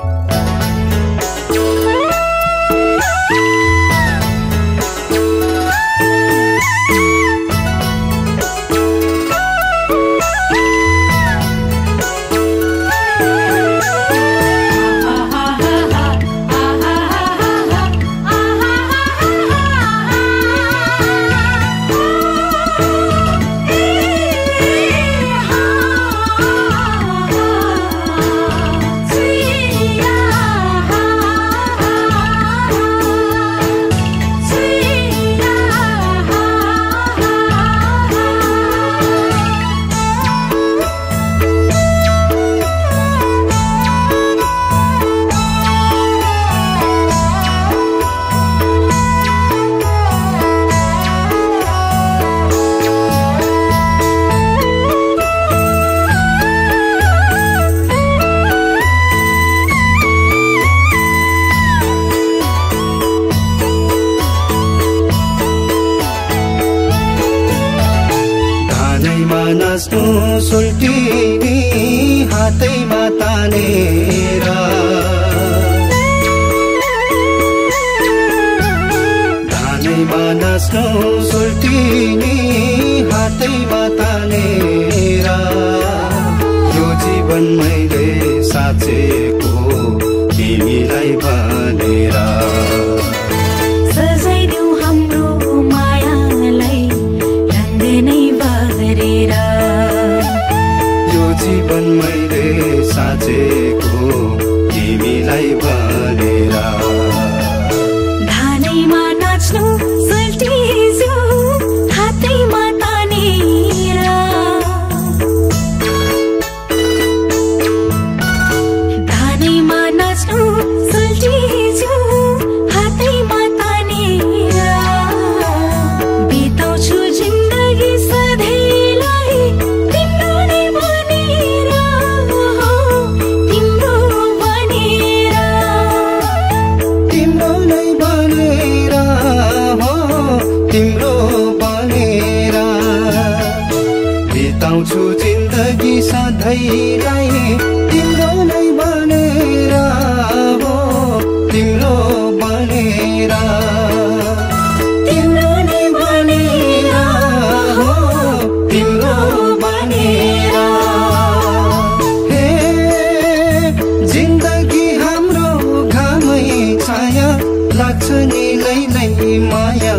धानैमा नाच्नु सुल्टिनी हातैमा तानेर धानैमा नाच्नु सुल्टिनी हातैमा तानेर यो जीवन मैले साँचेको तिमीलाई भनेर साँचेको तिमीलाई भनेर जिन्दगी सधैँलाई तिम्रो नै बनेर हो तिम्रो बनेर नै हाम्रो घामै छाया लाग्छ नि माया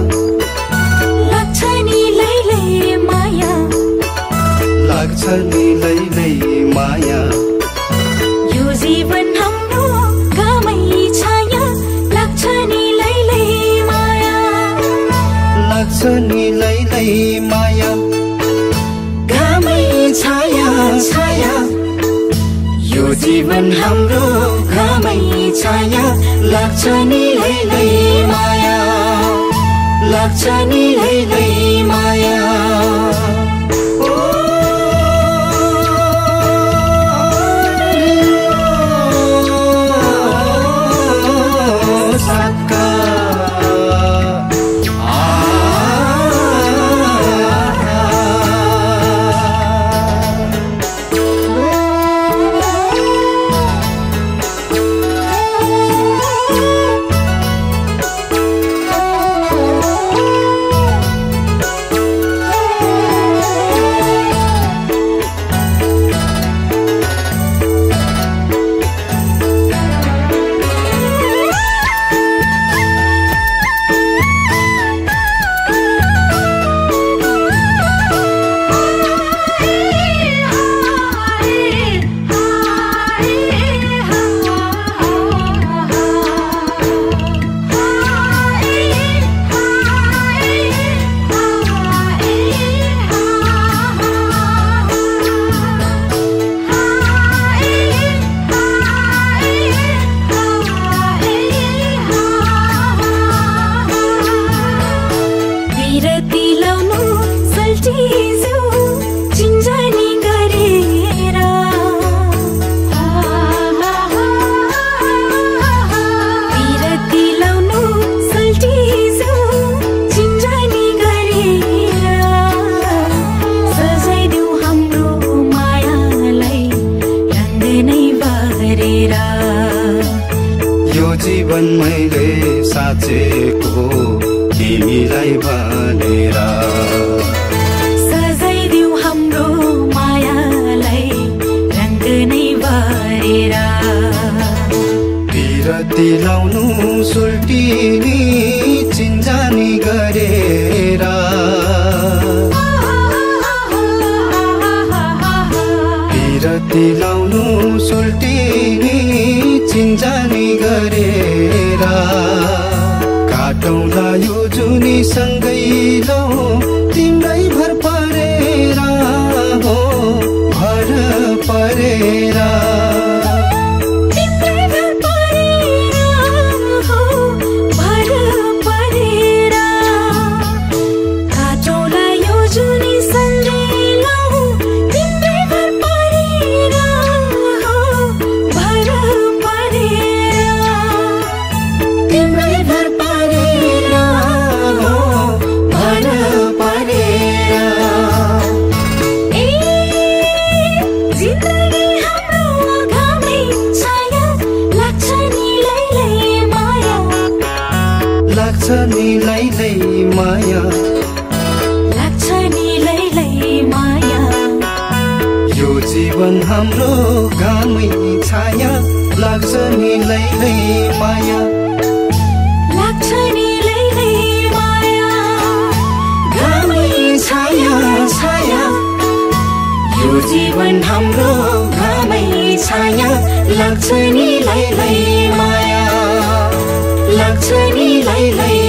लाग्छ नि लैलै माया यो जीवन हाम्रो घामै छाया लाग्छ नि लैलै माया लाग्छ नि लैलै माया घामै छाया छाया यो जीवन हाम्रो घामै छाया लाग्छ नि लैलै माया लाग्छ नि लैलै माया जीवन मैले साँचेको तिमीलाई भनेर। सजाइदिउ हाम्रो मायालाई रङ्ग नै भरेर। बिरती लाउनु सुल्टिनी चिन्जानी गरेर। बिरती लाउनु सुल्टिनी चिन्जानी गरेर। काटौँला यो जुनी सँगै लौ। नि माया। लाग्छ माया। यो जीवन हाम्रो घामै छाया। लाग्छ नि लैलै माया। लाग्छ नि लैलै माया। घामै छाया छाया। यो जीवन हाम्रो घामै छाया। लाग्छ नि लैलै माया। लाग्छ नि लैलै